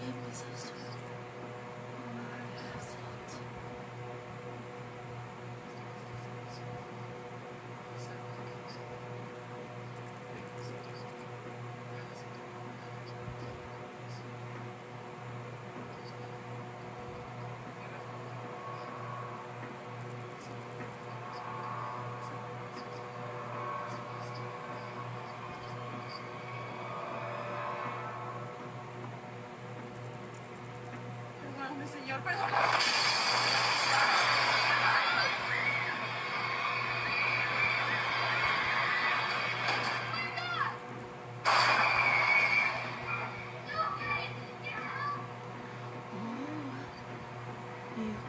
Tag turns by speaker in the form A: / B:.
A: I'm just. Señor, perdón.
B: Oh,